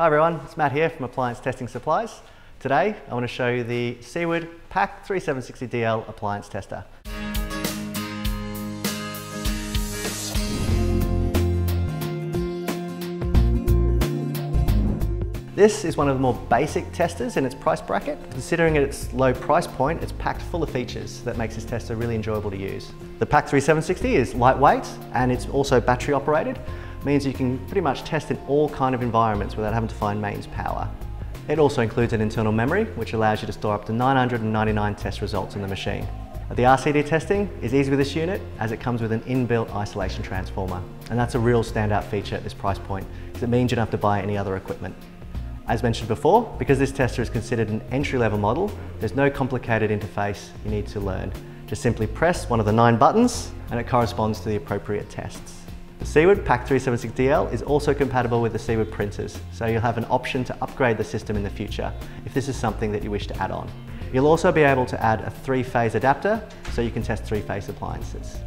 Hi everyone, it's Matt here from Appliance Testing Supplies. Today I want to show you the Seaward PAC 3760DL appliance tester. This is one of the more basic testers in its price bracket. Considering its low price point, it's packed full of features that makes this tester really enjoyable to use. The PAC 3760 is lightweight and it's also battery operated, means you can pretty much test in all kind of environments without having to find mains power. It also includes an internal memory, which allows you to store up to 999 test results in the machine. The RCD testing is easy with this unit as it comes with an inbuilt isolation transformer. And that's a real standout feature at this price point because it means you don't have to buy any other equipment. As mentioned before, because this tester is considered an entry-level model, there's no complicated interface you need to learn. Just simply press one of the nine buttons and it corresponds to the appropriate tests. The Seaward PAC 376DL is also compatible with the Seaward printers, so you'll have an option to upgrade the system in the future if this is something that you wish to add on. You'll also be able to add a three-phase adapter so you can test three-phase appliances.